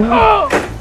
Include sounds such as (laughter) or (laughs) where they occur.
啊 (laughs)